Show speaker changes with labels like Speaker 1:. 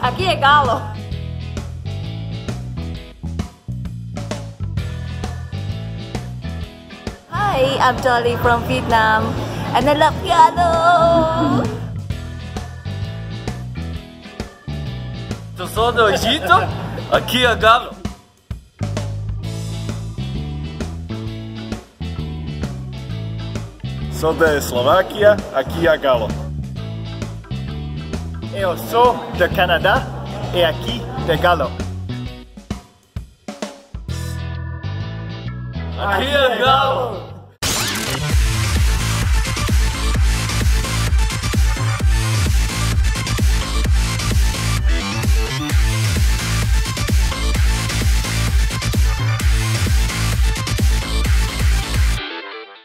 Speaker 1: Aqui é galo. Hi, I'm Dolly from Vietnam and I love galo.
Speaker 2: Eu sou do Egito, aqui é galo.
Speaker 3: Sou da Eslováquia, aqui é galo.
Speaker 4: Eu sou do Canadá e aqui é galo.
Speaker 2: Aqui é galo.